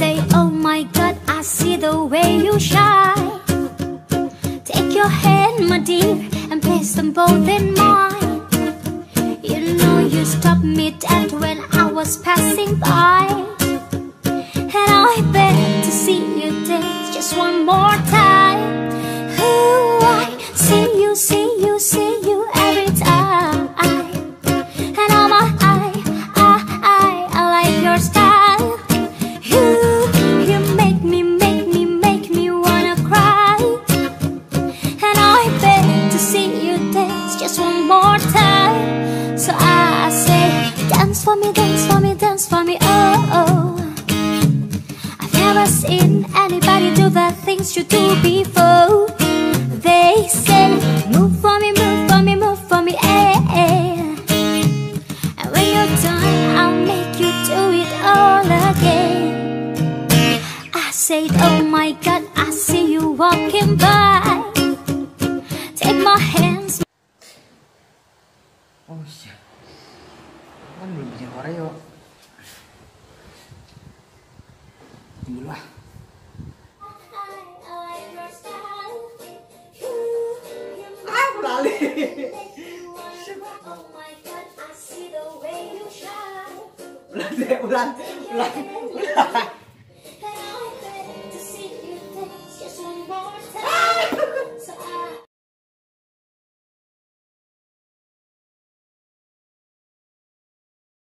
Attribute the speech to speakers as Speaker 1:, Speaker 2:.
Speaker 1: say, Oh my God, I see the way you shine. Take your hand, my dear, and place them both in mine. You know you stopped me dead when I was passing by. And I beg to see you dance just one more time. One more time. So I say, dance for me, dance for me, dance for me, oh. oh. I've never seen anybody do the things you do before. They say, move for me, move for me, move for me, eh. eh. And when you're done, I'll make you do it all again. I said, Oh my God, I see you walking by.
Speaker 2: kan belum bikin koreo. Tunggu lah.
Speaker 1: Ah berlali
Speaker 2: ulan ulan ulan. Ulan.